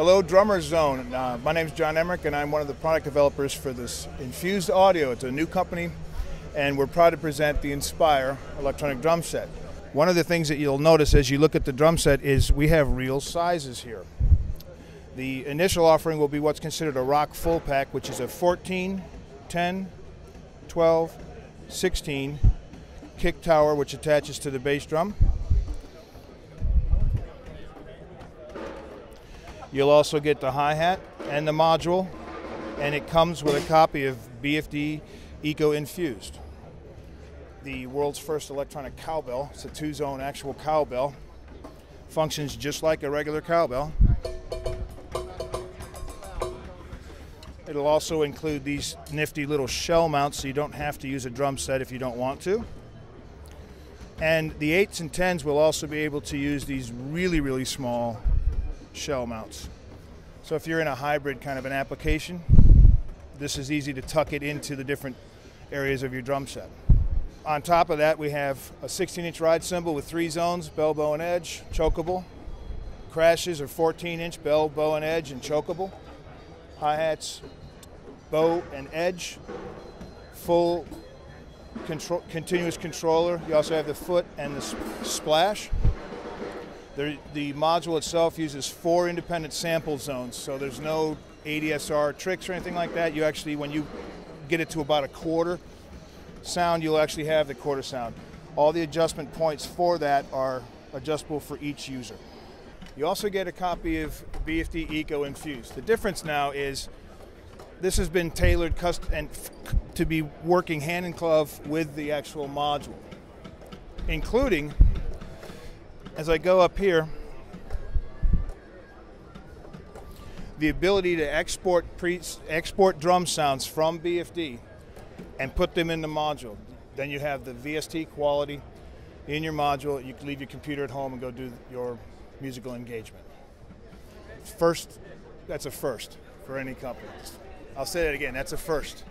Hello, Drummer Zone. Uh, my name is John Emmerich, and I'm one of the product developers for this NFUZD Audio. It's a new company, and we're proud to present the Nspire electronic drum set. One of the things that you'll notice as you look at the drum set is we have real sizes here. The initial offering will be what's considered a rock full pack, which is a 14, 10, 12, 16 kick tower, which attaches to the bass drum. You'll also get the hi-hat and the module, and it comes with a copy of BFD Eco NFUZD, the world's first electronic cowbell. It's a two-zone actual cowbell. Functions just like a regular cowbell. It'll also include these nifty little shell mounts so you don't have to use a drum set if you don't want to. And the 8s and 10s will also be able to use these really, really small shell mounts. So if you're in a hybrid kind of an application, this is easy to tuck it into the different areas of your drum set. On top of that, we have a 16 inch ride cymbal with three zones, bell, bow, and edge, chokeable. Crashes are 14 inch bell, bow, and edge, and chokeable. Hi-hats, bow, and edge. Full control, continuous controller. You also have the foot and the splash. The, the module itself uses four independent sample zones, so there's no ADSR tricks or anything like that. You actually, when you get it to about a quarter sound, you'll actually have the quarter sound. All the adjustment points for that are adjustable for each user. You also get a copy of BFD Eco NFUZD. The difference now is this has been tailored and to be working hand in glove with the actual module, including as I go up here, the ability to export export drum sounds from BFD and put them in the module. Then you have the VST quality in your module. You can leave your computer at home and go do your musical engagement. First, that's a first for any company. I'll say that again, that's a first.